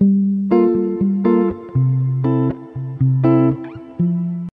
Bye.